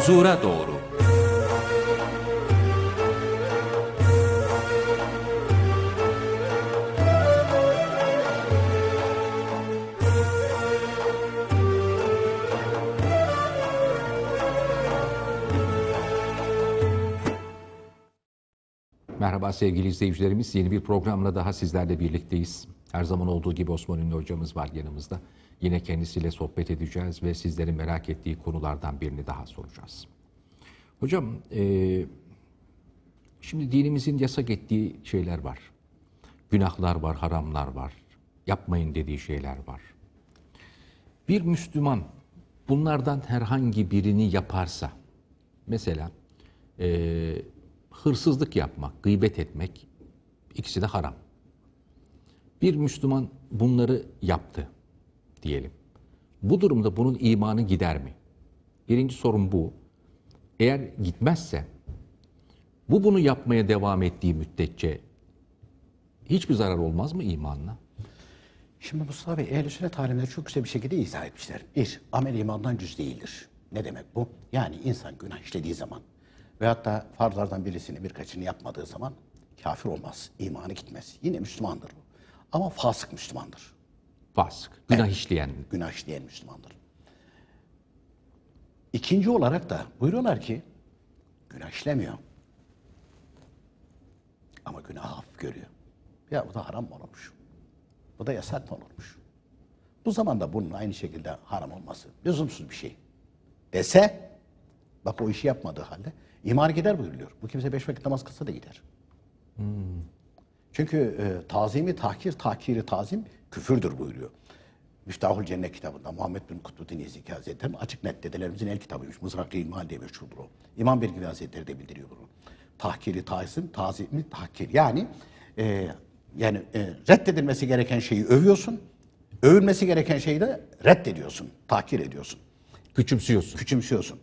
Huzura doğru. Merhaba sevgili izleyicilerimiz. Yeni bir programla daha sizlerle birlikteyiz. Her zaman olduğu gibi Osman Ünlü hocamız var yanımızda. Yine kendisiyle sohbet edeceğiz ve sizlerin merak ettiği konulardan birini daha soracağız. Hocam, e, şimdi dinimizin yasak ettiği şeyler var. Günahlar var, haramlar var. Yapmayın dediği şeyler var. Bir Müslüman bunlardan herhangi birini yaparsa, mesela e, hırsızlık yapmak, gıybet etmek ikisi de haram. Bir Müslüman bunları yaptı diyelim. Bu durumda bunun imanı gider mi? Birinci sorun bu. Eğer gitmezse bu bunu yapmaya devam ettiği müddetçe hiçbir zarar olmaz mı imanına? Şimdi Mustafa Bey ehl sünnet alimleri çok güzel bir şekilde izah etmişler. Bir, amel imandan cüz değildir. Ne demek bu? Yani insan günah işlediği zaman veyahut da farzlardan birisini birkaçını yapmadığı zaman kafir olmaz, imanı gitmez. Yine Müslümandır bu. Ama fasık Müslümandır. Fasık, günah işleyen. Günah işleyen Müslümandır. İkinci olarak da buyuruyorlar ki günah işlemiyor. Ama günah hafif görüyor. Ya bu da haram mı olmuş? Bu da yasak mı olmuş? Bu zamanda bunun aynı şekilde haram olması lüzumsuz bir şey. Dese, bak o işi yapmadığı halde imanı gider buyuruluyor. Bu kimse beş vakit namaz kılsa da gider. Çünkü e, tazimi tahkir, tahkiri tazim küfürdür buyuruyor. Miftahul Cennet kitabında Muhammed bin Kutbuddin Ezeki Hazretleri açık net dedelerimizin el kitabıymış. Mızraklı İlmihal diye meşhurdur o. İmam Belgili Hazretleri de bildiriyor bunu. Tahkiri tazim, tazimi tahkir. Yani e, yani e, reddedilmesi gereken şeyi övüyorsun, övülmesi gereken şeyi de reddediyorsun, tahkir ediyorsun Küçümsüyorsun. küçümsüyorsun.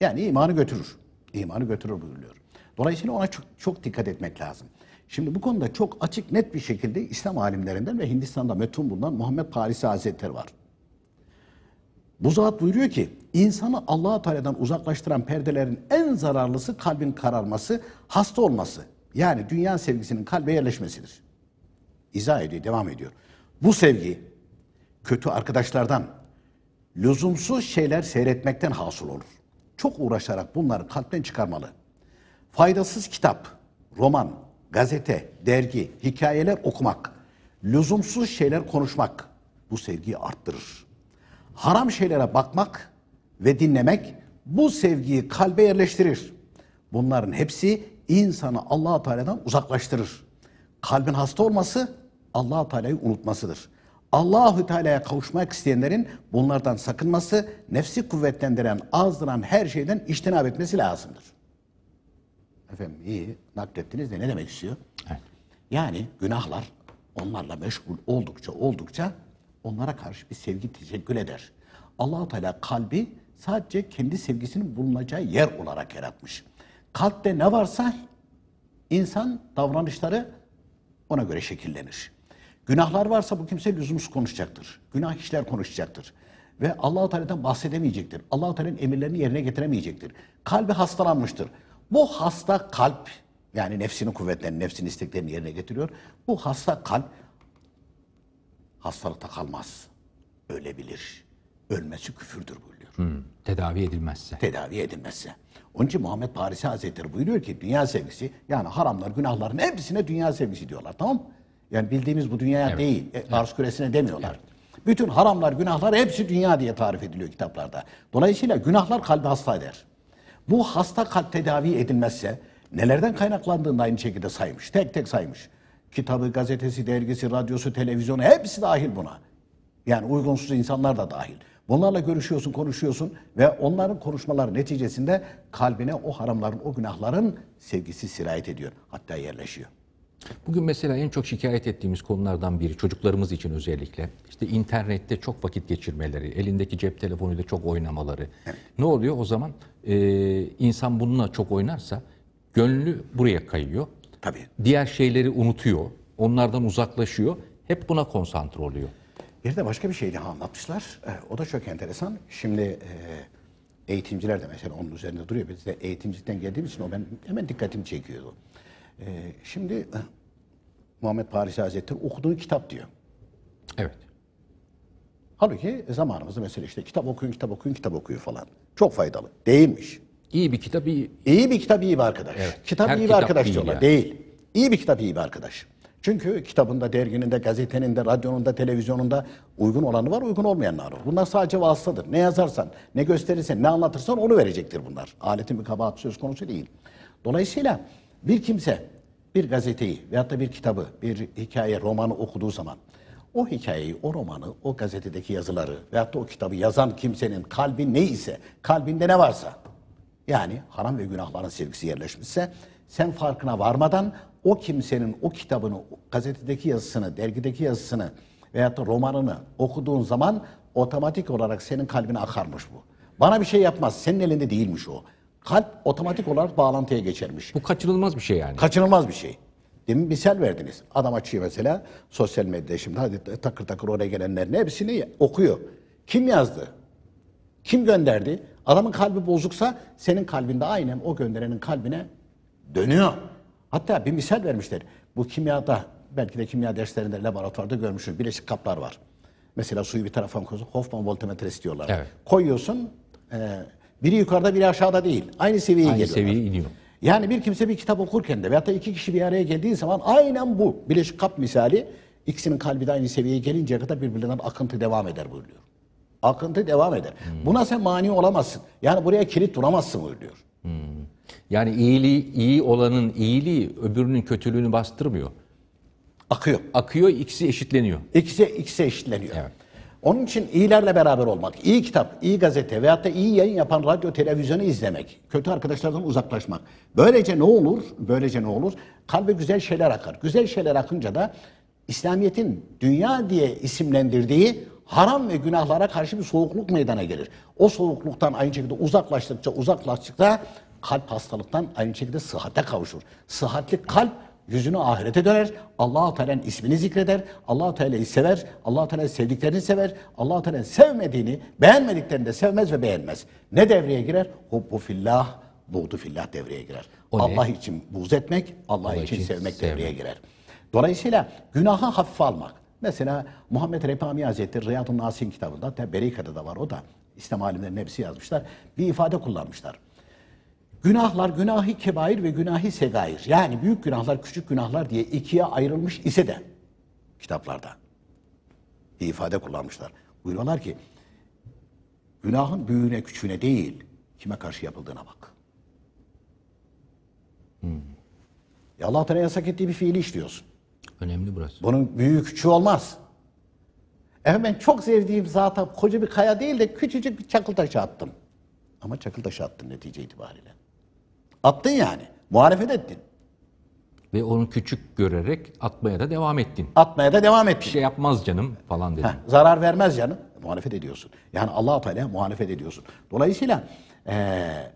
Yani imanı götürür. İmanı götürür buyuruyor. Dolayısıyla ona çok, çok dikkat etmek lazım. Şimdi bu konuda çok açık net bir şekilde İslam alimlerinden ve Hindistan'da metun bulunan Muhammed Parisi Hazretleri var. Bu zat buyuruyor ki insanı allah Teala'dan uzaklaştıran perdelerin en zararlısı kalbin kararması, hasta olması. Yani dünya sevgisinin kalbe yerleşmesidir. İzah ediyor, devam ediyor. Bu sevgi kötü arkadaşlardan, lüzumsuz şeyler seyretmekten hasıl olur. Çok uğraşarak bunları kalpten çıkarmalı. Faydasız kitap, roman, gazete, dergi, hikayeler okumak, lüzumsuz şeyler konuşmak bu sevgiyi arttırır. Haram şeylere bakmak ve dinlemek bu sevgiyi kalbe yerleştirir. Bunların hepsi insanı Allah Teala'dan uzaklaştırır. Kalbin hasta olması Allah Teala'yı unutmasıdır. Allahü Teala'ya kavuşmak isteyenlerin bunlardan sakınması, nefsi kuvvetlendiren, azdıran her şeyden iştinab etmesi lazımdır. Efendim iyi naklettiniz de ne demek istiyor? Evet. Yani günahlar onlarla meşgul oldukça oldukça onlara karşı bir sevgi teşekkül eder. allah Teala kalbi sadece kendi sevgisinin bulunacağı yer olarak yaratmış. Kalpte ne varsa insan davranışları ona göre şekillenir. Günahlar varsa bu kimse lüzumsuz konuşacaktır. Günah işler konuşacaktır. Ve Allah-u Teala'dan bahsedemeyecektir. Allah-u Teala'nın emirlerini yerine getiremeyecektir. Kalbi hastalanmıştır. Bu hasta kalp yani nefsini kuvvetlerini, nefsinin isteklerini yerine getiriyor. Bu hasta kalp hastalıkta kalmaz. Ölebilir. Ölmesi küfürdür buyuruyor. Hmm, tedavi edilmezse. Tedavi edilmezse. Onun için Muhammed Parisi Hazretleri buyuruyor ki dünya sevgisi yani haramlar, günahların hepsine dünya sevgisi diyorlar tamam mı? Yani bildiğimiz bu dünyaya Evet. değil, e, arz küresine demiyorlar. Bütün haramlar, günahlar hepsi dünya diye tarif ediliyor kitaplarda. Dolayısıyla günahlar kalbi hasta eder. Bu hasta kalp tedavi edilmezse nelerden kaynaklandığını aynı şekilde saymış. Tek tek saymış. Kitabı, gazetesi, dergisi, radyosu, televizyonu hepsi dahil buna. Yani uygunsuz insanlar da dahil. Bunlarla görüşüyorsun, konuşuyorsun ve onların konuşmaları neticesinde kalbine o haramların, o günahların sevgisi sirayet ediyor. Hatta yerleşiyor. Bugün mesela en çok şikayet ettiğimiz konulardan biri çocuklarımız için özellikle işte internette çok vakit geçirmeleri, elindeki cep telefonuyla çok oynamaları. Ne oluyor o zaman? Ee, insan bununla çok oynarsa gönlü buraya kayıyor. Tabii. Diğer şeyleri unutuyor, onlardan uzaklaşıyor. Hep buna konsantre oluyor. Bir de başka bir şey daha anlatmışlar. O da çok enteresan. Şimdi e, eğitimciler de mesela onun üzerinde duruyor. Biz de eğitimcilikten geldiğimiz için o ben hemen dikkatimi çekiyordu. Ee, şimdi Muhammed Paris Hazretleri okuduğu kitap diyor. Evet. Halbuki zamanımızda mesela işte kitap okuyun, kitap okuyun, kitap okuyun falan. Çok faydalı. Değilmiş. İyi bir kitap, iyi İyi bir kitap iyi bir arkadaş. Evet. Kitap Her iyi bir kitap arkadaş değil diyorlar. yani. Değil. İyi bir kitap iyi bir arkadaş. Çünkü kitabında, derginin de, gazetenin de, radyonun da, televizyonun da uygun olanı var, uygun olmayanlar var. Bunlar sadece vasıtadır. Ne yazarsan, ne gösterirsen, ne anlatırsan onu verecektir bunlar. Aletin bir kabahat söz konusu değil. Dolayısıyla bir kimse bir gazeteyi veyahut da bir kitabı, bir hikaye, romanı okuduğu zaman o hikayeyi, o romanı, o gazetedeki yazıları veyahut da o kitabı yazan kimsenin kalbi ne ise, kalbinde ne varsa yani haram ve günahların sevgisi yerleşmişse sen farkına varmadan o kimsenin o kitabını, gazetedeki yazısını, dergideki yazısını veyahut da romanını okuduğun zaman otomatik olarak senin kalbine akarmış bu. Bana bir şey yapmaz. Senin elinde değilmiş o. Kalp otomatik olarak bağlantıya geçermiş. Bu kaçınılmaz bir şey yani. Kaçınılmaz bir şey. Demin misal verdiniz. Adam açıyor mesela sosyal medyada şimdi hadi takır takır oraya gelenlerin hepsini okuyor. Kim yazdı? Kim gönderdi? Adamın kalbi bozuksa senin kalbinde aynen o gönderenin kalbine dönüyor. Hatta bir misal vermişler. Bu kimyada belki de kimya derslerinde laboratuvarda görmüşsünüz. Bileşik kaplar var. Mesela suyu bir tarafa koyuyorsun. Hoffman voltmetresi diyorlar. Evet. Koyuyorsun. e, biri yukarıda biri aşağıda değil. Aynı seviyeye Aynı geliyorlar. seviyeye iniyor. Yani bir kimse bir kitap okurken de veyahut da iki kişi bir araya geldiği zaman aynen bu bileşik kap misali ikisinin kalbi de aynı seviyeye gelinceye kadar birbirlerinden akıntı devam eder buyuruyor. Akıntı devam eder. Buna sen mani olamazsın. Yani buraya kilit duramazsın buyuruyor. Yani iyiliği, iyi olanın iyiliği öbürünün kötülüğünü bastırmıyor. Akıyor. Akıyor, ikisi eşitleniyor. İkisi, ikisi eşitleniyor. Evet. Onun için iyilerle beraber olmak, iyi kitap, iyi gazete veyahut da iyi yayın yapan radyo, televizyonu izlemek, kötü arkadaşlardan uzaklaşmak. Böylece ne olur? Böylece ne olur? Kalbe güzel şeyler akar. Güzel şeyler akınca da İslamiyet'in dünya diye isimlendirdiği haram ve günahlara karşı bir soğukluk meydana gelir. O soğukluktan aynı şekilde uzaklaştıkça uzaklaştıkça kalp hastalıktan aynı şekilde sıhhate kavuşur. Sıhhatli kalp yüzünü ahirete döner. Allah Teala'nın ismini zikreder. Allah Teala'yı sever. Allah Teala sevdiklerini sever. Allah Teala sevmediğini, beğenmediklerini de sevmez ve beğenmez. Ne devreye girer? Hubbu fillah, buğdu fillah devreye girer. O ne? Allah için buğz etmek, Allah, Allah için, için sevmek sevmek. devreye girer. Dolayısıyla günahı hafife almak. Mesela Muhammed Repami Hazretleri Riyad-ı Nasin kitabında, Berika'da da var o da. İslam alimlerinin hepsi yazmışlar. Bir ifade kullanmışlar. Günahlar günahı kebair ve günahı segair. Yani büyük günahlar küçük günahlar diye ikiye ayrılmış ise de kitaplarda bir ifade kullanmışlar. Buyuruyorlar ki günahın büyüğüne küçüğüne değil kime karşı yapıldığına bak. Ya Allah Teala yasak ettiği bir fiili işliyorsun. Önemli burası. Bunun büyüğü küçüğü olmaz. Efendim ben çok sevdiğim zata koca bir kaya değil de küçücük bir çakıl taşı attım. Ama çakıl taşı attın netice itibariyle. Attın yani. Muhalefet ettin. Ve onu küçük görerek atmaya da devam ettin. Atmaya da devam Bir ettin. şey yapmaz canım falan dedin. Heh, zarar vermez canım. Muhalefet ediyorsun. Yani allah Teala muhalefet ediyorsun. Dolayısıyla eee,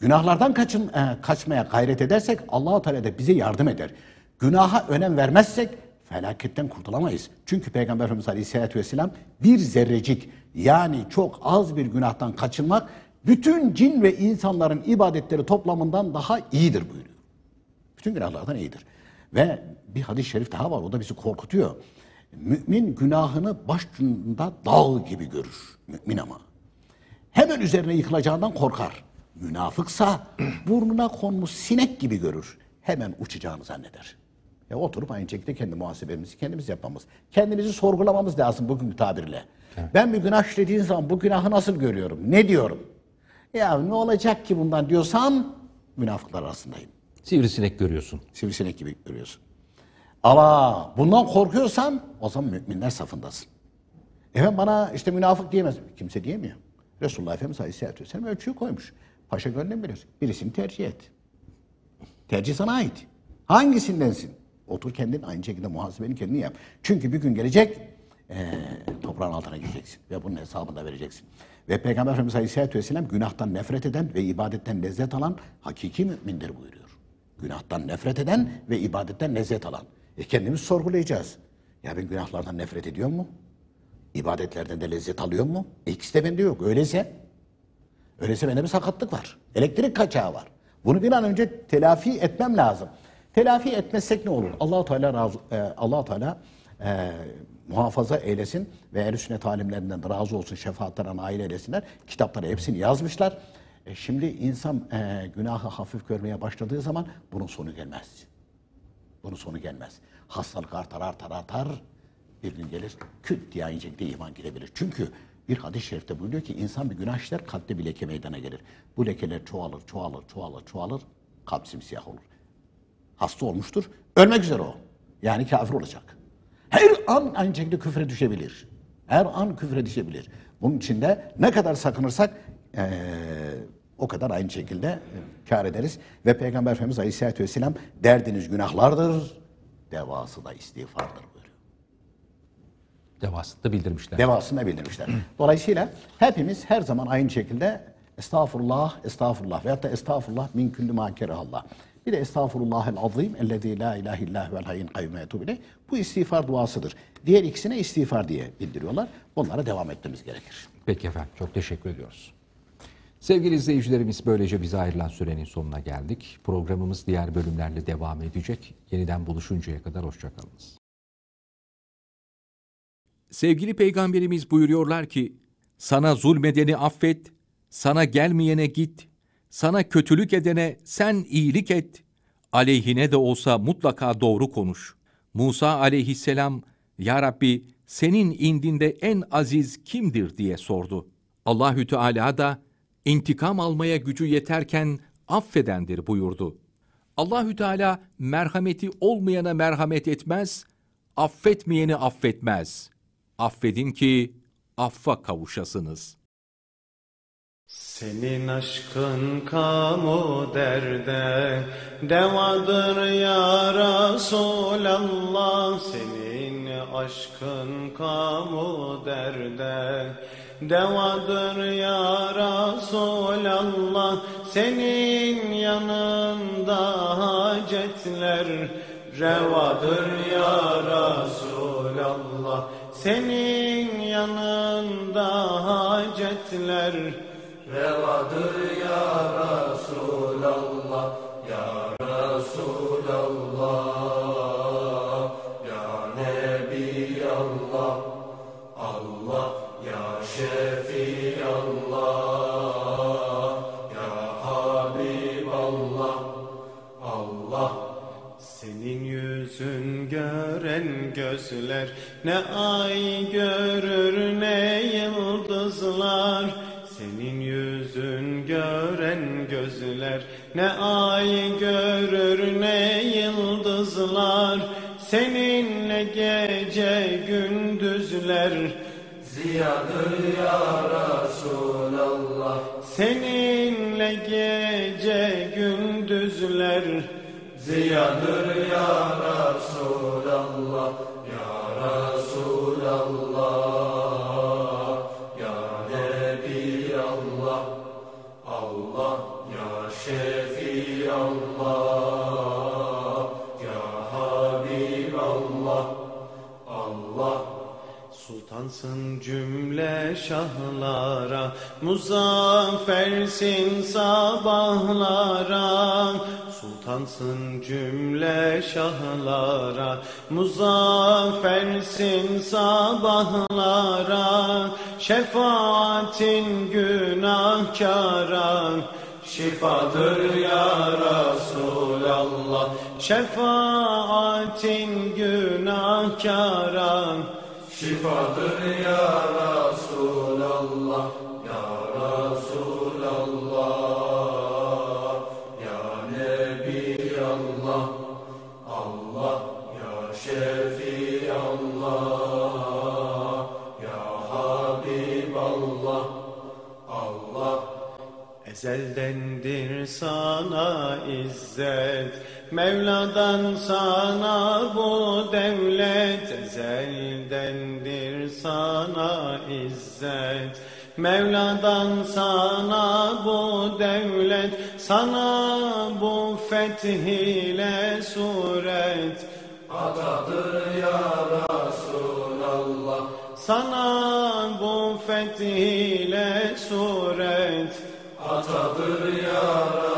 günahlardan kaçın, eee, kaçmaya gayret edersek allah Teala da bize yardım eder. Günaha önem vermezsek felaketten kurtulamayız. Çünkü Peygamber Efendimiz Aleyhisselatü Vesselam bir zerrecik yani çok az bir günahtan kaçınmak bütün cin ve insanların ibadetleri toplamından daha iyidir buyuruyor. Bütün günahlardan iyidir. Ve bir hadis-i şerif daha var. O da bizi korkutuyor. Mümin günahını başucunda dağ gibi görür. Mümin ama. Hemen üzerine yıkılacağından korkar. Münafıksa burnuna konmuş sinek gibi görür. Hemen uçacağını zanneder. Ya oturup aynı şekilde kendi muhasebemizi kendimiz yapmamız. Kendimizi sorgulamamız lazım bugünkü tabirle. Ben bir günah işlediğim zaman bu günahı nasıl görüyorum? Ne diyorum? Ya ne olacak ki bundan diyorsan münafıklar arasındayım. Sivrisinek görüyorsun. Sivrisinek gibi görüyorsun. Ama bundan korkuyorsan o zaman müminler safındasın. Efendim bana işte münafık diyemez. Kimse diyemiyor. Resulullah Efendimiz Aleyhisselatü Vesselam ölçüyü koymuş. Paşa gönlün bilir. Birisini tercih et. Tercih sana ait. Hangisindensin? Otur kendin aynı şekilde muhasebeni kendin yap. Çünkü bir gün gelecek eee, toprağın altına gireceksin ve bunun hesabını da vereceksin. Ve Peygamber Efendimiz Aleyhisselatü Vesselam günahtan nefret eden ve ibadetten lezzet alan hakiki mümindir buyuruyor. Günahtan nefret eden ve ibadetten lezzet alan. E kendimiz sorgulayacağız. Ya ben günahlardan nefret ediyor mu? İbadetlerden de lezzet alıyor mu? E ikisi de bende yok. Öyleyse Öyleyse bende bir sakatlık var. Elektrik kaçağı var. Bunu bir an önce telafi etmem lazım. Telafi etmezsek ne olur? Allahu Teala razı e, Allahu Teala e, muhafaza eylesin ve ehl sünnet alimlerinden razı olsun, şefaatlerine nail eylesinler. Kitapları hepsini yazmışlar. E, şimdi insan e, günahı hafif görmeye başladığı zaman bunun sonu gelmez. Bunun sonu gelmez. Hastalık artar artar artar. Bir gün gelir küt diye aynı şekilde iman girebilir. Çünkü bir hadis-i şerifte buyuruyor ki insan bir günah işler kalpte bir leke meydana gelir. Bu lekeler çoğalır, çoğalır, çoğalır, çoğalır. Kalp simsiyah olur. Hasta olmuştur. Ölmek üzere o. Yani kafir olacak. Her an aynı şekilde küfre düşebilir. Her an küfre düşebilir. Bunun için de ne kadar sakınırsak eee, o kadar aynı şekilde kar ederiz. Ve Peygamber Efendimiz Aleyhisselatü Vesselam derdiniz günahlardır, devası da istiğfardır buyuruyor. Devasında bildirmişler. Devasını bildirmişler. Dolayısıyla hepimiz her zaman aynı şekilde estağfurullah, estağfurullah veyahut da estağfurullah min küllü Allah. Bir de estağfurullahel azim ellezî la ilahe illah vel hayyul kayyum ve etûbü ileyh. Bu istiğfar duasıdır. Diğer ikisine istiğfar diye bildiriyorlar. Bunlara devam etmemiz gerekir. Peki efendim çok teşekkür ediyoruz. Sevgili izleyicilerimiz böylece bize ayrılan sürenin sonuna geldik. Programımız diğer bölümlerle devam edecek. Yeniden buluşuncaya kadar hoşçakalınız. Sevgili peygamberimiz buyuruyorlar ki, sana zulmedeni affet, sana gelmeyene git, sana kötülük edene sen iyilik et, aleyhine de olsa mutlaka doğru konuş. Musa aleyhisselam, Ya Rabbi senin indinde en aziz kimdir diye sordu. Allahü Teala da intikam almaya gücü yeterken affedendir buyurdu. Allahü Teala merhameti olmayana merhamet etmez, affetmeyeni affetmez. Affedin ki affa kavuşasınız. Senin aşkın kamu derde devadır ya Resulallah Senin aşkın kamu derde devadır ya Resulallah Senin yanında hacetler revadır ya Resulallah Senin yanında hacetler revadır ya Resulallah Ya Resulallah Ya Nebi Allah Allah Ya Şefi Allah Ya Habib Allah Allah. Senin yüzün gören gözler ne ay görür ne yıldızlar gören gözler. Ne ay görür ne yıldızlar. Seninle gece gündüzler. Ziyadır ya Resulallah. Seninle gece gündüzler. Ziyadır ya Resulallah Sultansın cümle şahlara, muzaffersin sabahlara. Sultansın cümle şahlara, muzaffersin sabahlara. Şefaatin günahkara, şifadır ya Resulallah. Şefaatin günahkara, Şifadır ya Resulallah Ya Resulallah Ya Nebi Allah Allah Ya Şefi Allah Ya Habib Allah Allah. Ezeldendir sana izzet Mevladan sana bu devlet Ezeldendir sana izzet. Mevladan sana bu devlet Sana bu fethiyle suret. Atadır ya Resulallah Sana bu fethiyle suret. Kabilendir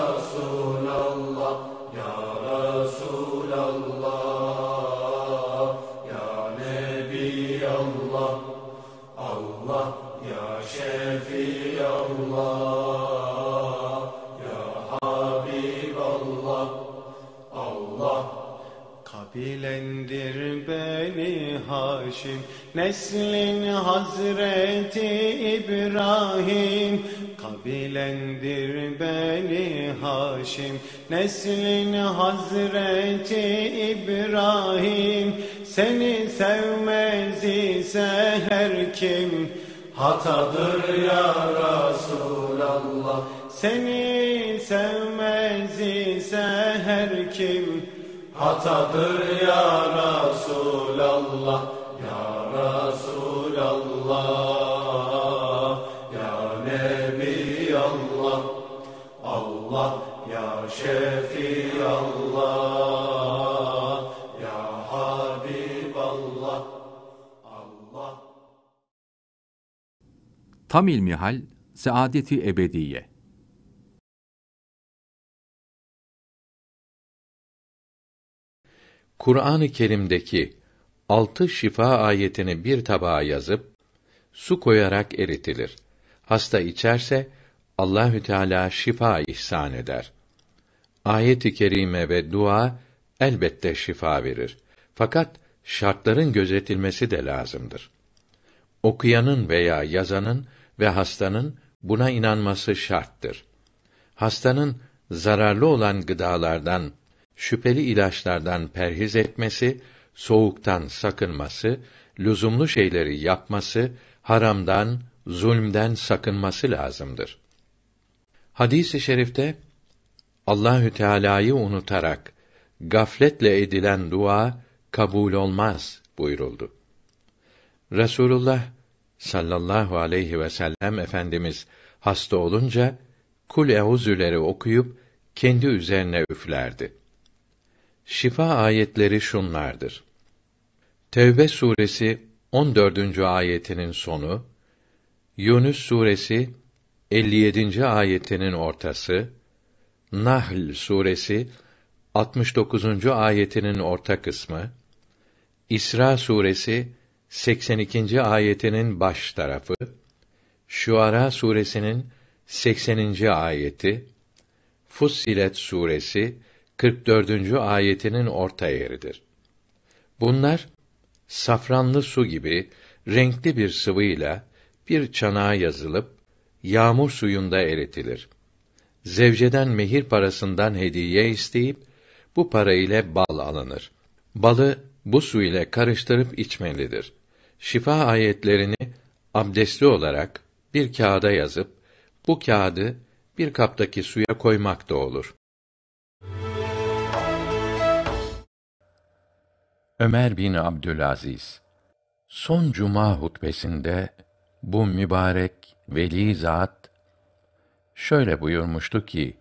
Haşim Neslin Hazreti İbrahim. Kabilendir beni Haşim Neslin Hazreti İbrahim. Seni sevmez ise her kim? Hatadır ya Resulallah Seni sevmez ise her kim? Hatadır ya Resulallah Ya Nebi Allah Allah Ya Şefi Allah Ya Habib Allah Allah Tam ilmihal, saadeti ebediye. Kur'an-ı Kerim'deki altı şifa ayetini bir tabağa yazıp su koyarak eritilir. Hasta içerse Allahü Teala şifa ihsan eder. Ayet-i kerime ve dua elbette şifa verir. Fakat şartların gözetilmesi de lazımdır. Okuyanın veya yazanın ve hastanın buna inanması şarttır. Hastanın zararlı olan gıdalardan, şüpheli ilaçlardan perhiz etmesi, soğuktan sakınması, lüzumlu şeyleri yapması, haramdan, zulmden sakınması lazımdır. Hadis-i şerifte Allahü Teala'yı unutarak gafletle edilen dua kabul olmaz buyuruldu. Resulullah sallallahu aleyhi ve sellem efendimiz hasta olunca kul euzüleri okuyup kendi üzerine üflerdi. Şifa ayetleri şunlardır. Tevbe suresi 14. ayetinin sonu, Yunus suresi 57. ayetinin ortası, Nahl suresi 69. ayetinin orta kısmı, İsra suresi 82. ayetinin baş tarafı, Şuara suresinin 80. ayeti, Fussilet suresi 44. ayetinin orta yeridir. Bunlar safranlı su gibi renkli bir sıvıyla bir çanağa yazılıp yağmur suyunda eritilir. Zevceden mehir parasından hediye isteyip bu para ile bal alınır. Balı bu su ile karıştırıp içmelidir. Şifa ayetlerini abdestli olarak bir kağıda yazıp bu kağıdı bir kaptaki suya koymak da olur. Ömer bin Abdülaziz son cuma hutbesinde bu mübarek veli zat şöyle buyurmuştu ki: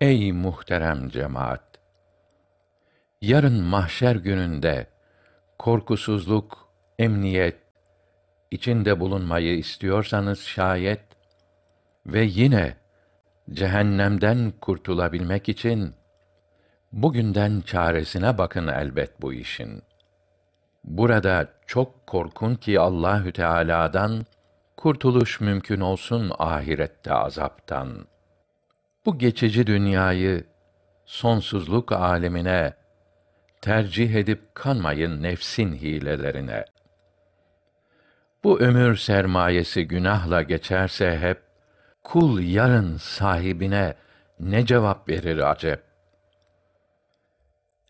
Ey muhterem cemaat! Yarın mahşer gününde korkusuzluk, emniyet içinde bulunmayı istiyorsanız şayet ve yine cehennemden kurtulabilmek için bugünden çaresine bakın elbet bu işin. Burada çok korkun ki Allahü Teala'dan kurtuluş mümkün olsun ahirette azaptan. Bu geçici dünyayı sonsuzluk alemine tercih edip kanmayın nefsin hilelerine. Bu ömür sermayesi günahla geçerse hep kul yarın sahibine ne cevap verir acep?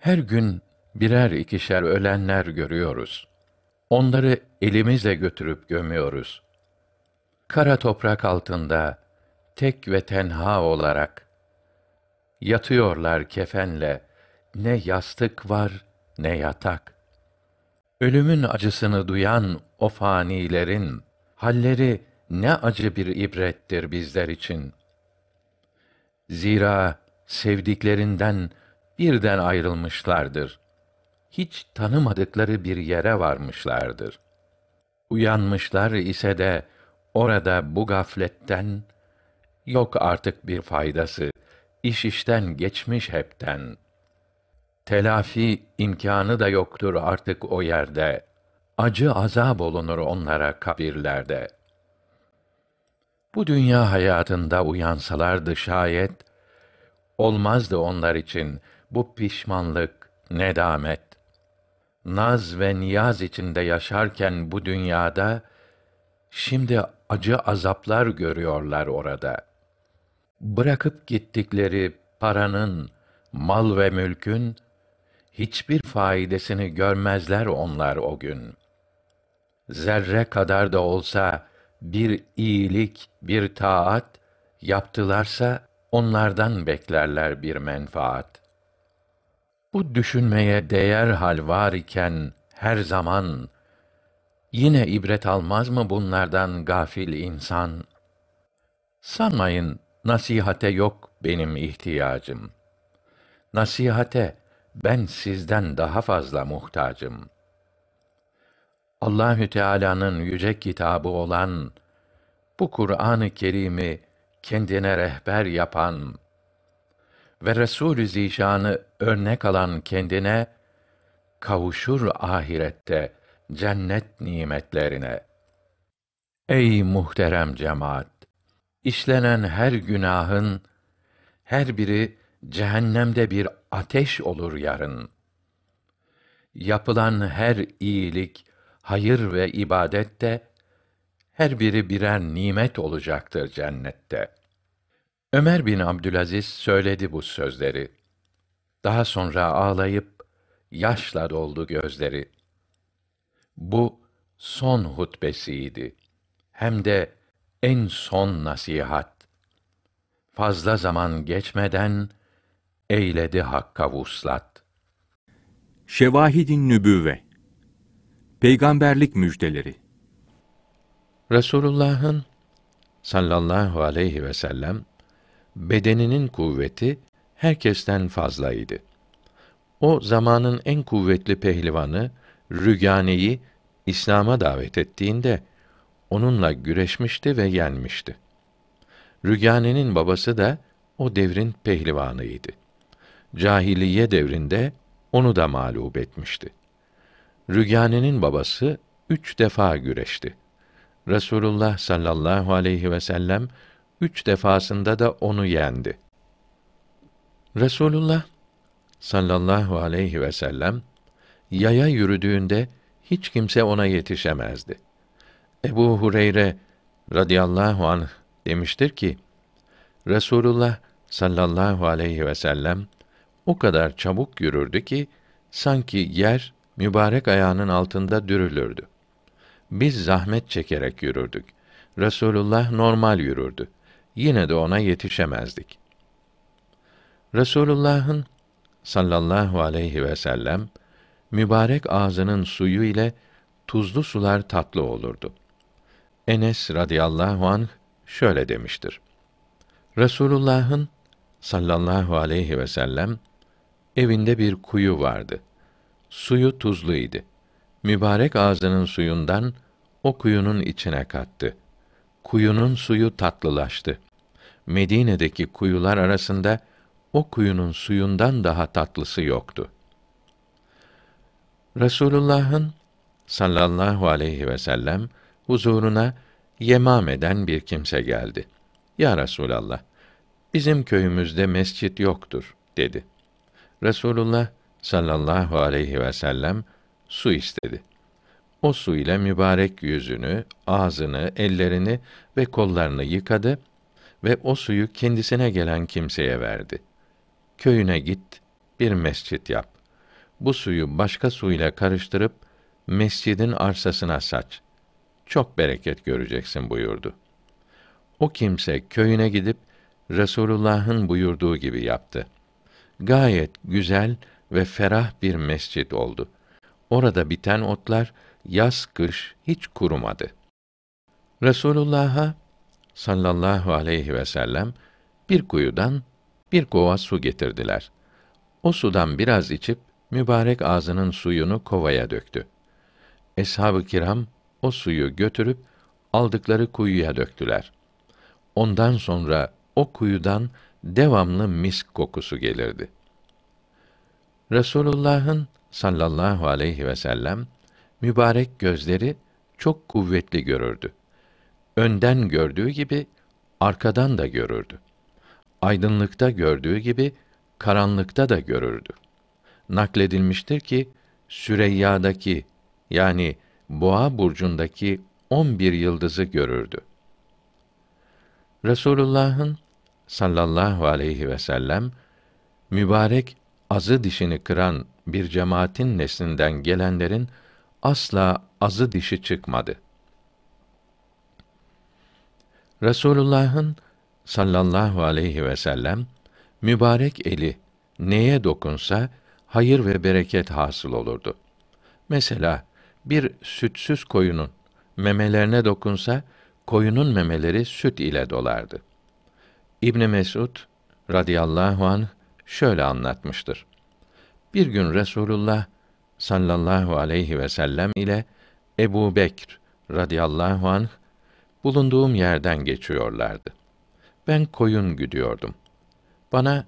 Her gün birer ikişer ölenler görüyoruz. Onları elimizle götürüp gömüyoruz. Kara toprak altında tek ve tenha olarak yatıyorlar kefenle. Ne yastık var ne yatak. Ölümün acısını duyan o fanilerin halleri ne acı bir ibrettir bizler için. Zira sevdiklerinden birden ayrılmışlardır. Hiç tanımadıkları bir yere varmışlardır. Uyanmışlar ise de orada bu gafletten Yok artık bir faydası, iş işten geçmiş hepten. Telafi imkanı da yoktur artık o yerde. Acı azap olunur onlara kabirlerde. Bu dünya hayatında uyansalardı şayet, olmazdı onlar için bu pişmanlık, nedamet. Naz ve niyaz içinde yaşarken bu dünyada, şimdi acı azaplar görüyorlar orada. Bırakıp gittikleri paranın, mal ve mülkün, hiçbir faydasını görmezler onlar o gün. Zerre kadar da olsa bir iyilik, bir taat yaptılarsa onlardan beklerler bir menfaat. Bu düşünmeye değer hal var iken her zaman yine ibret almaz mı bunlardan gafil insan? Sanmayın nasihate yok benim ihtiyacım. Nasihate ben sizden daha fazla muhtacım. Allahü Teala'nın yüce kitabı olan bu Kur'an-ı Kerim'i kendine rehber yapan ve Resul-ü Zişan'ı örnek alan kendine kavuşur ahirette cennet nimetlerine. Ey muhterem cemaat! İşlenen her günahın her biri cehennemde bir ateş olur yarın. Yapılan her iyilik, hayır ve ibadet de her biri birer nimet olacaktır cennette. Ömer bin Abdülaziz söyledi bu sözleri. Daha sonra ağlayıp yaşla doldu gözleri. Bu son hutbesiydi. Hem de en son nasihat. Fazla zaman geçmeden eyledi hakka vuslat. Şevahidin Nübüvve Peygamberlik müjdeleri Resulullah'ın sallallahu aleyhi ve sellem bedeninin kuvveti herkesten fazlaydı. O zamanın en kuvvetli pehlivanı Rügane'yi İslam'a davet ettiğinde onunla güreşmişti ve yenmişti. Rügane'nin babası da o devrin pehlivanıydı. Cahiliye devrinde onu da mağlup etmişti. Rügane'nin babası üç defa güreşti. Resulullah sallallahu aleyhi ve sellem üç defasında da onu yendi. Resulullah sallallahu aleyhi ve sellem yaya yürüdüğünde hiç kimse ona yetişemezdi. Ebu Hureyre radıyallahu anh demiştir ki Resulullah sallallahu aleyhi ve sellem o kadar çabuk yürürdü ki sanki yer mübarek ayağının altında dürülürdü. Biz zahmet çekerek yürürdük. Resulullah normal yürürdü. Yine de ona yetişemezdik. Resulullah'ın sallallahu aleyhi ve sellem mübarek ağzının suyu ile tuzlu sular tatlı olurdu. Enes radıyallahu anh şöyle demiştir. Resulullah'ın sallallahu aleyhi ve sellem evinde bir kuyu vardı. Suyu tuzluydu. Mübarek ağzının suyundan o kuyunun içine kattı. Kuyunun suyu tatlılaştı. Medine'deki kuyular arasında o kuyunun suyundan daha tatlısı yoktu. Resulullah'ın sallallahu aleyhi ve sellem huzuruna Yemame'den bir kimse geldi. Ya Resulallah, bizim köyümüzde mescit yoktur dedi. Resulullah sallallahu aleyhi ve sellem su istedi. O su ile mübarek yüzünü, ağzını, ellerini ve kollarını yıkadı ve o suyu kendisine gelen kimseye verdi. Köyüne git, bir mescit yap. Bu suyu başka suyla karıştırıp mescidin arsasına saç. Çok bereket göreceksin buyurdu. O kimse köyüne gidip Resulullah'ın buyurduğu gibi yaptı. Gayet güzel ve ferah bir mescit oldu. Orada biten otlar yaz kış hiç kurumadı. Resulullah'a sallallahu aleyhi ve sellem bir kuyudan bir kova su getirdiler. O sudan biraz içip mübarek ağzının suyunu kovaya döktü. Eshab-ı kiram o suyu götürüp aldıkları kuyuya döktüler. Ondan sonra o kuyudan devamlı misk kokusu gelirdi. Resulullah'ın sallallahu aleyhi ve sellem mübarek gözleri çok kuvvetli görürdü. Önden gördüğü gibi arkadan da görürdü. Aydınlıkta gördüğü gibi karanlıkta da görürdü. Nakledilmiştir ki Süreyya'daki yani Boğa burcundaki on bir yıldızı görürdü. Resulullah'ın sallallahu aleyhi ve sellem mübarek azı dişini kıran bir cemaatin neslinden gelenlerin asla azı dişi çıkmadı. Resulullah'ın sallallahu aleyhi ve sellem mübarek eli neye dokunsa hayır ve bereket hasıl olurdu. Mesela bir sütsüz koyunun memelerine dokunsa koyunun memeleri süt ile dolardı. İbn Mesud radıyallahu anh şöyle anlatmıştır. Bir gün Resulullah sallallahu aleyhi ve sellem ile Ebu Bekr radıyallahu anh bulunduğum yerden geçiyorlardı. Ben koyun güdüyordum. Bana,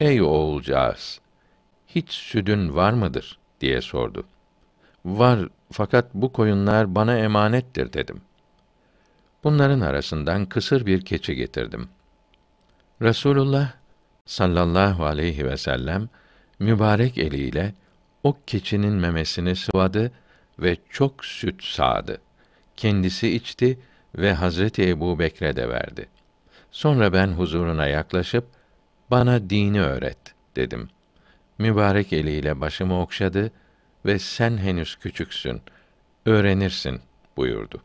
ey oğulcağız, hiç südün var mıdır? diye sordu. Var, fakat bu koyunlar bana emanettir dedim. Bunların arasından kısır bir keçi getirdim. Resulullah sallallahu aleyhi ve sellem mübarek eliyle o keçinin memesini sıvadı ve çok süt sağdı. Kendisi içti ve Hazreti Ebu Bekre de verdi. Sonra ben huzuruna yaklaşıp, bana dini öğret, dedim. Mübarek eliyle başımı okşadı ve sen henüz küçüksün, öğrenirsin, buyurdu.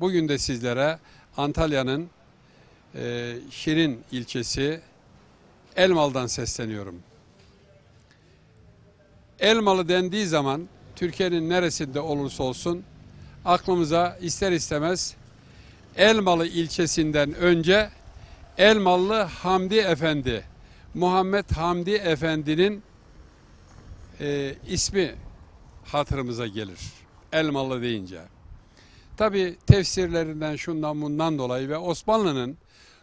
Bugün de sizlere Antalya'nın e, Şirin ilçesi Elmalı'dan sesleniyorum. Elmalı dendiği zaman Türkiye'nin neresinde olursa olsun aklımıza ister istemez Elmalı ilçesinden önce Elmalı Hamdi Efendi, Muhammed Hamdi Efendi'nin e, ismi hatırımıza gelir. Elmalı deyince. Tabi tefsirlerinden şundan bundan dolayı ve Osmanlı'nın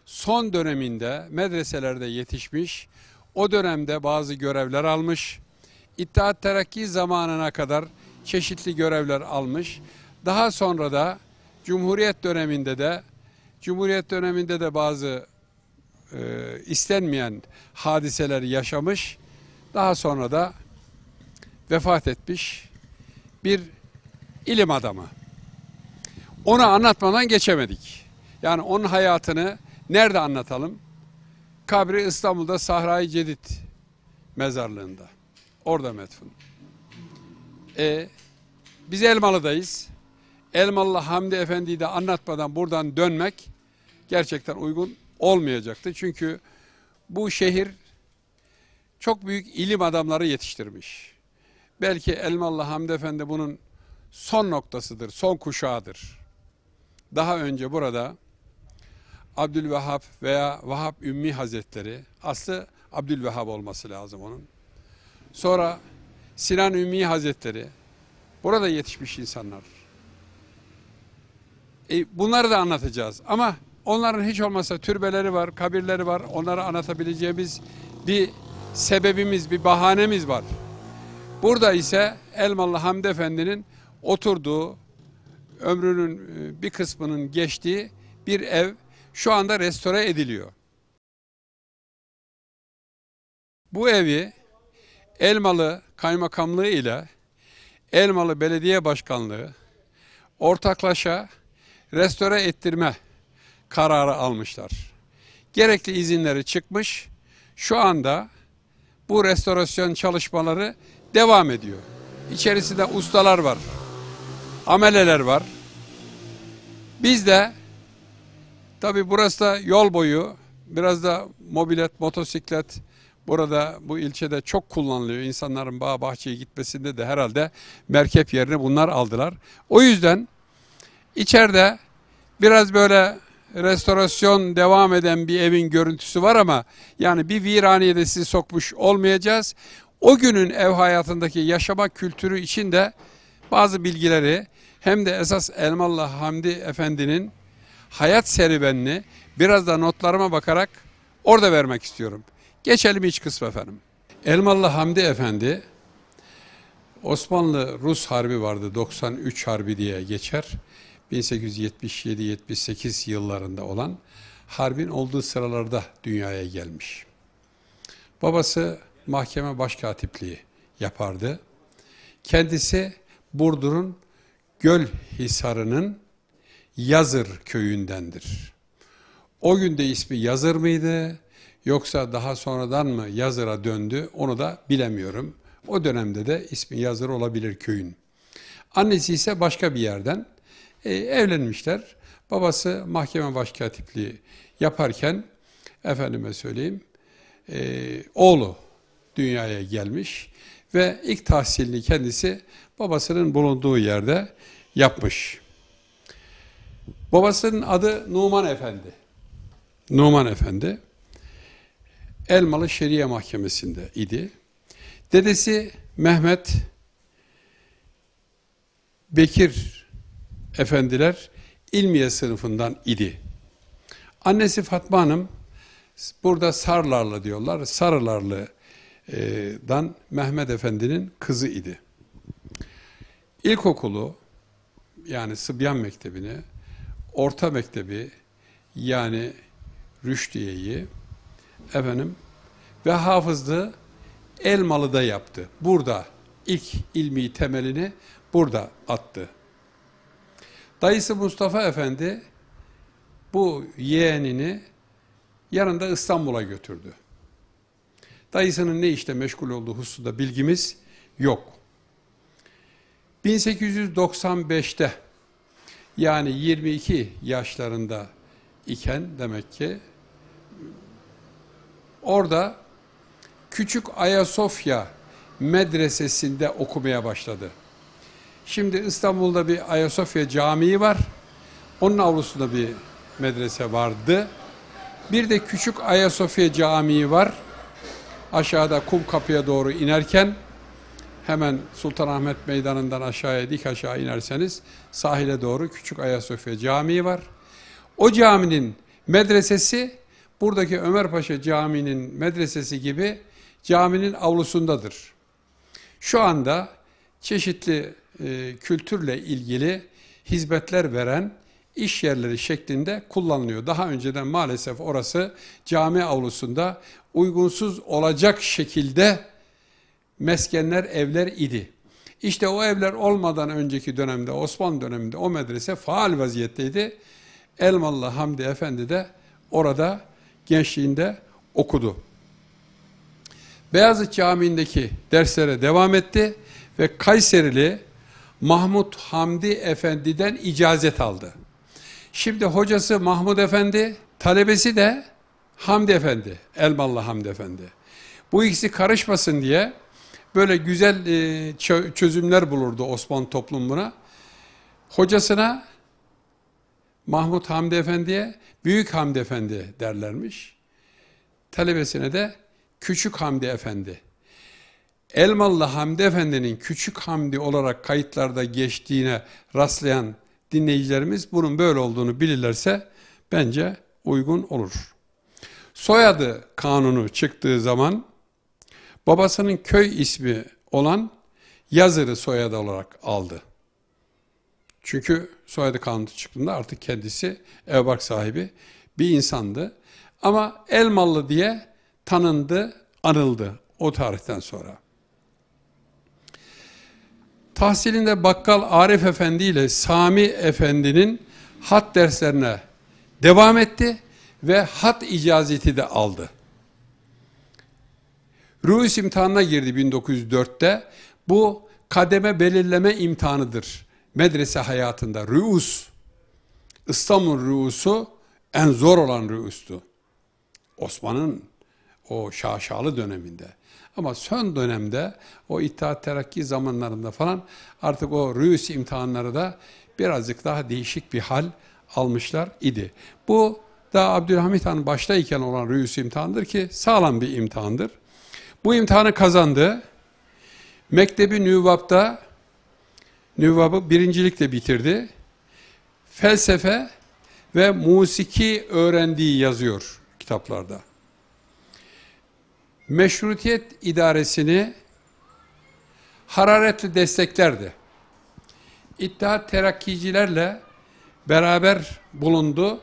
son döneminde medreselerde yetişmiş, o dönemde bazı görevler almış, İttihat Terakki zamanına kadar çeşitli görevler almış. Daha sonra da Cumhuriyet döneminde de Cumhuriyet döneminde de bazı e, istenmeyen hadiseler yaşamış. Daha sonra da vefat etmiş bir ilim adamı. Onu anlatmadan geçemedik. Yani onun hayatını nerede anlatalım? Kabri İstanbul'da Sahra-i Cedid mezarlığında. Orada metfun. E, biz Elmalı'dayız. Elmalı Hamdi Efendi'yi de anlatmadan buradan dönmek gerçekten uygun olmayacaktı. Çünkü bu şehir çok büyük ilim adamları yetiştirmiş. Belki Elmalı Hamdi Efendi bunun son noktasıdır, son kuşağıdır. Daha önce burada Abdülvehhab veya Vahap Ümmi Hazretleri, aslı Abdülvehhab olması lazım onun. Sonra Sinan Ümmi Hazretleri, burada yetişmiş insanlar. E, bunları da anlatacağız ama onların hiç olmazsa türbeleri var, kabirleri var. Onları anlatabileceğimiz bir sebebimiz, bir bahanemiz var. Burada ise Elmalı Hamdi Efendi'nin oturduğu, ömrünün e, bir kısmının geçtiği bir ev şu anda restore ediliyor. Bu evi Elmalı Kaymakamlığı ile Elmalı Belediye Başkanlığı ortaklaşa restore ettirme kararı almışlar. Gerekli izinleri çıkmış. Şu anda bu restorasyon çalışmaları devam ediyor. İçerisinde ustalar var, ameleler var. Biz de Tabi burası da yol boyu, biraz da mobilet, motosiklet burada bu ilçede çok kullanılıyor. İnsanların bağ bahçeye gitmesinde de herhalde merkep yerini bunlar aldılar. O yüzden içeride biraz böyle restorasyon devam eden bir evin görüntüsü var ama yani bir viraneye de sizi sokmuş olmayacağız. O günün ev hayatındaki yaşama kültürü için de bazı bilgileri hem de esas Elmalı Hamdi Efendi'nin hayat serüvenini biraz da notlarıma bakarak orada vermek istiyorum. Geçelim iç kısmı efendim. Elmalı Hamdi Efendi Osmanlı-Rus Harbi vardı 93 Harbi diye geçer. 1877-78 yıllarında olan harbin olduğu sıralarda dünyaya gelmiş. Babası mahkeme başkatipliği yapardı. Kendisi Burdur'un Gölhisarı'nın Yazır köyündendir. O günde ismi Yazır mıydı yoksa daha sonradan mı Yazır'a döndü onu da bilemiyorum. O dönemde de ismi Yazır olabilir köyün. Annesi ise başka bir yerden e, evlenmişler. Babası mahkeme başkatipliği yaparken efendime söyleyeyim e, oğlu dünyaya gelmiş ve ilk tahsilini kendisi babasının bulunduğu yerde yapmış. Babasının adı Numan Efendi. Numan Efendi. Elmalı Şeriye Mahkemesi'nde idi. Dedesi Mehmet Bekir efendiler ilmiye sınıfından idi. Annesi Fatma Hanım burada Sarlarlı diyorlar. Sarılarlı'dan Mehmet Efendi'nin kızı idi. İlkokulu yani Sıbyan Mektebi'ni, orta mektebi yani Rüşdiye'yi efendim ve hafızlığı Elmalı'da yaptı. Burada ilk ilmi temelini burada attı. Dayısı Mustafa Efendi bu yeğenini yanında İstanbul'a götürdü. Dayısının ne işte meşgul olduğu hususunda bilgimiz yok. 1895'te yani 22 yaşlarında iken demek ki orada Küçük Ayasofya medresesinde okumaya başladı. Şimdi İstanbul'da bir Ayasofya Camii var. Onun avlusunda bir medrese vardı. Bir de Küçük Ayasofya Camii var. Aşağıda kum kapıya doğru inerken hemen Sultanahmet Meydanı'ndan aşağıya dik aşağı inerseniz sahile doğru Küçük Ayasofya Camii var. O caminin medresesi buradaki Ömerpaşa Camii'nin medresesi gibi caminin avlusundadır. Şu anda çeşitli e, kültürle ilgili hizmetler veren iş yerleri şeklinde kullanılıyor. Daha önceden maalesef orası cami avlusunda uygunsuz olacak şekilde meskenler, evler idi. İşte o evler olmadan önceki dönemde, Osmanlı döneminde o medrese faal vaziyetteydi. Elmalı Hamdi Efendi de orada gençliğinde okudu. Beyazıt Camii'ndeki derslere devam etti ve Kayserili Mahmut Hamdi Efendi'den icazet aldı. Şimdi hocası Mahmud Efendi, talebesi de Hamdi Efendi, Elmalı Hamdi Efendi. Bu ikisi karışmasın diye böyle güzel e, çözümler bulurdu Osmanlı toplumuna. Hocasına Mahmut Hamdi Efendi'ye Büyük Hamdi Efendi derlermiş. Talebesine de Küçük Hamdi Efendi. Elmalı Hamdi Efendi'nin Küçük Hamdi olarak kayıtlarda geçtiğine rastlayan dinleyicilerimiz bunun böyle olduğunu bilirlerse bence uygun olur. Soyadı kanunu çıktığı zaman babasının köy ismi olan Yazır'ı soyadı olarak aldı. Çünkü soyadı kanunu çıktığında artık kendisi evbak sahibi bir insandı. Ama Elmalı diye tanındı, anıldı o tarihten sonra. Tahsilinde Bakkal Arif Efendi ile Sami Efendi'nin hat derslerine devam etti ve hat icazeti de aldı. Rüus imtihanına girdi 1904'te. Bu kademe belirleme imtihanıdır medrese hayatında. Rüus, İstanbul Rüus'u En zor olan rüustu. Osman'ın o şaşalı döneminde. Ama son dönemde o İttihat Terakki zamanlarında falan artık o rüus imtihanları da birazcık daha değişik bir hal almışlar idi. Bu da Abdülhamit Han baştayken olan rüus imtihandır ki sağlam bir imtihandır. Bu imtihanı kazandı. Mektebi Nüvab'da Nüvab'ı birincilikle bitirdi. Felsefe ve musiki öğrendiği yazıyor kitaplarda. Meşrutiyet idaresini hararetli desteklerdi. İttihat terakkicilerle beraber bulundu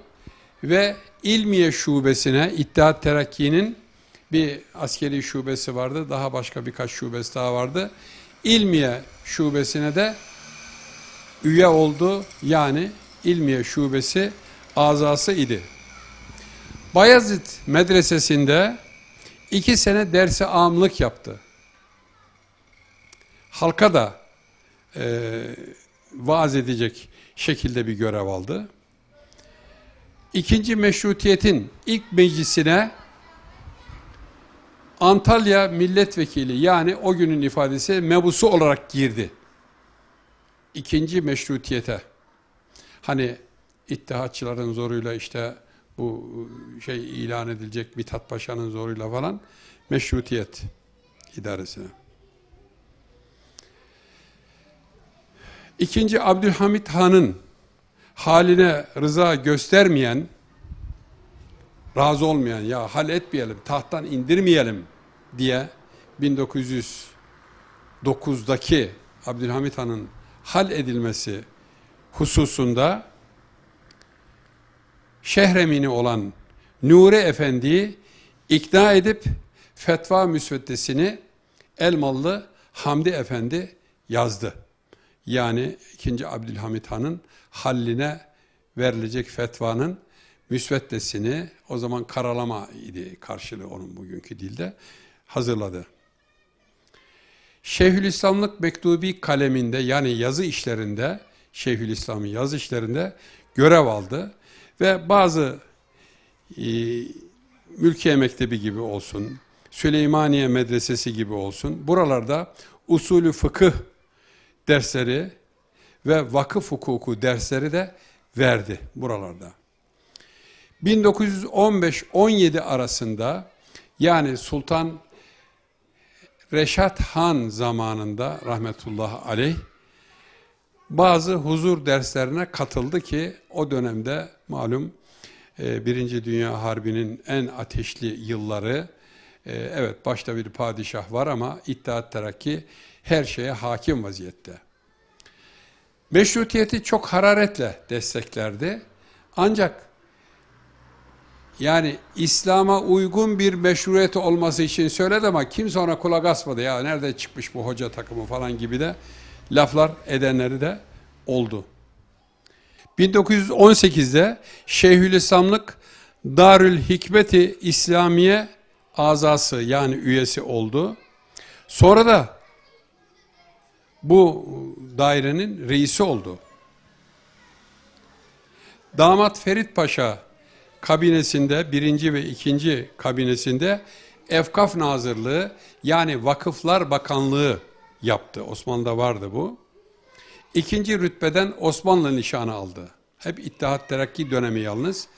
ve İlmiye Şubesi'ne İttihat Terakki'nin bir askeri şubesi vardı. Daha başka birkaç şubesi daha vardı. İlmiye Şubesi'ne de üye oldu. Yani İlmiye Şubesi azası idi. Bayezid Medresesi'nde iki sene dersi amlık yaptı. Halka da e, vaaz edecek şekilde bir görev aldı. İkinci meşrutiyetin ilk meclisine Antalya milletvekili yani o günün ifadesi mebusu olarak girdi. İkinci meşrutiyete. Hani İttihatçıların zoruyla işte bu şey ilan edilecek Mithat Paşa'nın zoruyla falan meşrutiyet idaresine. İkinci Abdülhamit Han'ın haline rıza göstermeyen, razı olmayan ya hal etmeyelim, tahttan indirmeyelim diye 1909'daki Abdülhamit Han'ın hal edilmesi hususunda şehremini olan Nuri Efendi'yi ikna edip fetva müsveddesini Elmalı Hamdi Efendi yazdı. Yani 2. Abdülhamit Han'ın halline verilecek fetvanın müsveddesini o zaman karalama idi karşılığı onun bugünkü dilde hazırladı. Şeyhülislamlık mektubi kaleminde yani yazı işlerinde Şeyhülislam'ın yazı işlerinde görev aldı ve bazı e, Mülkiye Mektebi gibi olsun, Süleymaniye Medresesi gibi olsun buralarda usulü fıkıh dersleri ve vakıf hukuku dersleri de verdi buralarda. 1915-17 arasında yani Sultan Reşat Han zamanında rahmetullah aleyh bazı huzur derslerine katıldı ki o dönemde malum e, Birinci Dünya Harbi'nin en ateşli yılları e, evet başta bir padişah var ama İttihat Terakki her şeye hakim vaziyette. Meşrutiyeti çok hararetle desteklerdi. Ancak yani İslam'a uygun bir meşruiyeti olması için söyledi ama kimse ona kulak asmadı. Ya nerede çıkmış bu hoca takımı falan gibi de laflar edenleri de oldu. 1918'de Şeyhülislamlık Darül Hikmeti İslamiye azası yani üyesi oldu. Sonra da bu dairenin reisi oldu. Damat Ferit Paşa kabinesinde, birinci ve ikinci kabinesinde Efkaf Nazırlığı yani Vakıflar Bakanlığı yaptı. Osmanlı'da vardı bu. İkinci rütbeden Osmanlı nişanı aldı. Hep İttihat Terakki dönemi yalnız.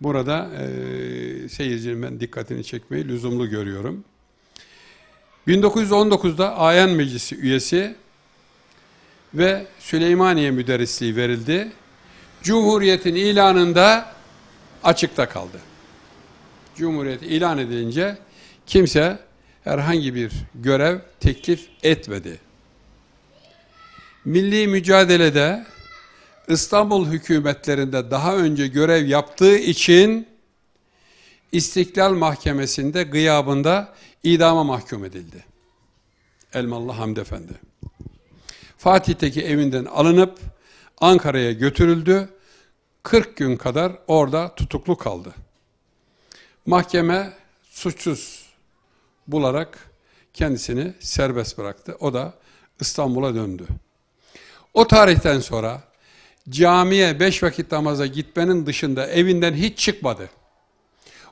Burada e, seyircinin ben dikkatini çekmeyi lüzumlu görüyorum. 1919'da Ayan Meclisi üyesi ve Süleymaniye müderrisliği verildi. Cumhuriyetin ilanında açıkta kaldı. Cumhuriyet ilan edilince kimse herhangi bir görev teklif etmedi. Milli mücadelede İstanbul hükümetlerinde daha önce görev yaptığı için İstiklal Mahkemesi'nde gıyabında idama mahkum edildi. Elmalı Hamdi Efendi. Fatih'teki evinden alınıp Ankara'ya götürüldü. 40 gün kadar orada tutuklu kaldı. Mahkeme suçsuz bularak kendisini serbest bıraktı. O da İstanbul'a döndü. O tarihten sonra camiye beş vakit namaza gitmenin dışında evinden hiç çıkmadı.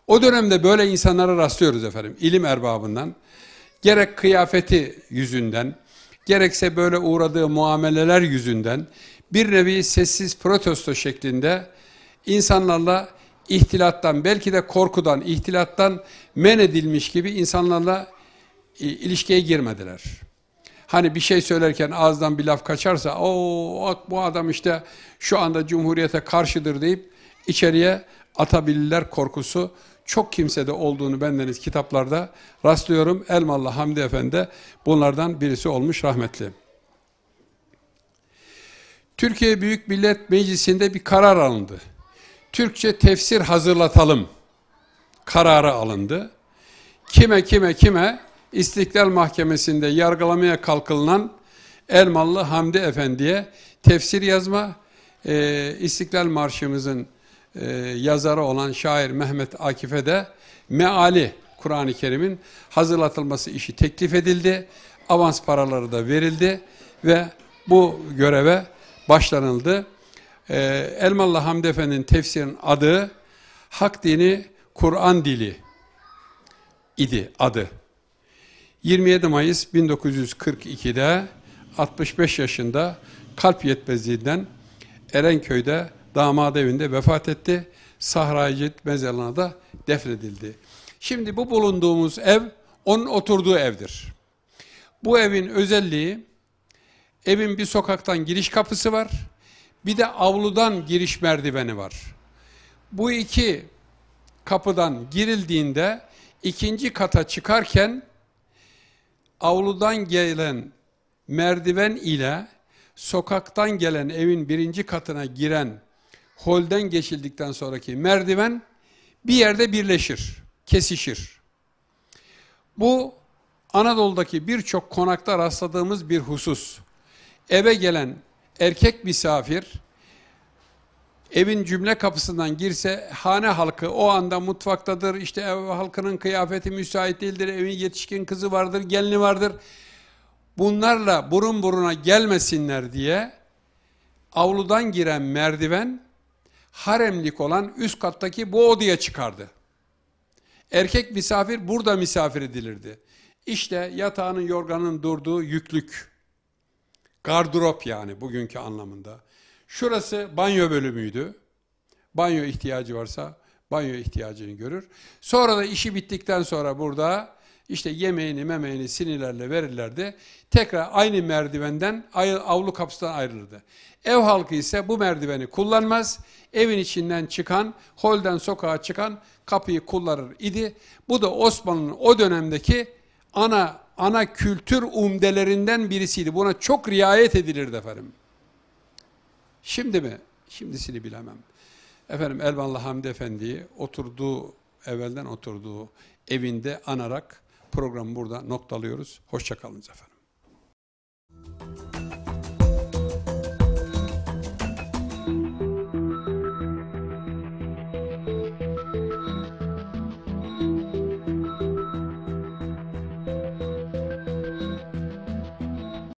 O dönemde böyle insanlara rastlıyoruz efendim. ilim erbabından. Gerek kıyafeti yüzünden, gerekse böyle uğradığı muameleler yüzünden bir nevi sessiz protesto şeklinde insanlarla ihtilattan, belki de korkudan, ihtilattan men edilmiş gibi insanlarla e, ilişkiye girmediler. Hani bir şey söylerken ağızdan bir laf kaçarsa, o bu adam işte şu anda Cumhuriyete karşıdır deyip içeriye atabilirler korkusu çok kimsede olduğunu bendeniz kitaplarda rastlıyorum. Elmalı Hamdi Efendi bunlardan birisi olmuş rahmetli. Türkiye Büyük Millet Meclisi'nde bir karar alındı. Türkçe tefsir hazırlatalım kararı alındı. Kime kime kime İstiklal Mahkemesi'nde yargılamaya kalkılan Elmalı Hamdi Efendi'ye tefsir yazma, e, İstiklal Marşımızın e, yazarı olan şair Mehmet Akif'e de meali Kur'an-ı Kerim'in hazırlatılması işi teklif edildi. Avans paraları da verildi ve bu göreve başlanıldı. E, Elmalı Hamdi Efendi'nin tefsirinin adı Hak Dini Kur'an Dili idi adı. 27 Mayıs 1942'de 65 yaşında kalp yetmezliğinden Erenköy'de damat evinde vefat etti. Sahraycı mezarlığına defnedildi. Şimdi bu bulunduğumuz ev onun oturduğu evdir. Bu evin özelliği evin bir sokaktan giriş kapısı var. Bir de avludan giriş merdiveni var. Bu iki kapıdan girildiğinde ikinci kata çıkarken avludan gelen merdiven ile sokaktan gelen evin birinci katına giren holden geçildikten sonraki merdiven bir yerde birleşir, kesişir. Bu Anadolu'daki birçok konakta rastladığımız bir husus. Eve gelen erkek misafir evin cümle kapısından girse hane halkı o anda mutfaktadır. İşte ev halkının kıyafeti müsait değildir. Evin yetişkin kızı vardır, gelini vardır. Bunlarla burun buruna gelmesinler diye avludan giren merdiven haremlik olan üst kattaki bu odaya çıkardı. Erkek misafir burada misafir edilirdi. İşte yatağının yorganın durduğu yüklük. Gardırop yani bugünkü anlamında. Şurası banyo bölümüydü. Banyo ihtiyacı varsa banyo ihtiyacını görür. Sonra da işi bittikten sonra burada işte yemeğini memeğini sinirlerle verirlerdi. Tekrar aynı merdivenden avlu kapısından ayrılırdı. Ev halkı ise bu merdiveni kullanmaz. Evin içinden çıkan, holden sokağa çıkan kapıyı kullanır idi. Bu da Osmanlı'nın o dönemdeki ana ana kültür umdelerinden birisiydi. Buna çok riayet edilirdi efendim. Şimdi mi? Şimdisini bilemem. Efendim Elvanlı Hamdi Efendi'yi oturduğu, evvelden oturduğu evinde anarak programı burada noktalıyoruz. Hoşçakalınız efendim.